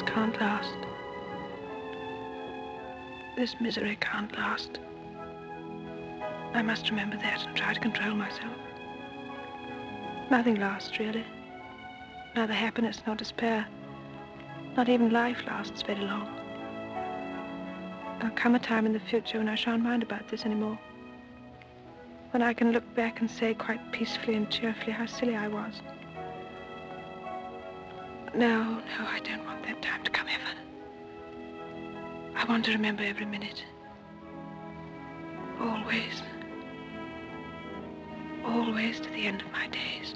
This can't last. This misery can't last. I must remember that and try to control myself. Nothing lasts, really. Neither happiness nor despair. Not even life lasts very long. There'll come a time in the future when I shan't mind about this anymore. When I can look back and say quite peacefully and cheerfully how silly I was. No, no, I don't want that time to come ever. I want to remember every minute. Always. Always to the end of my days.